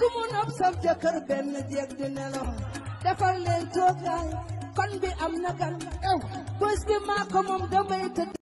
ku mu nopp sab jëkkër benn jeeg di nelaw. Defar leen toogaay. Kon bi am na gan bés bi maa ko moom damay tëdd.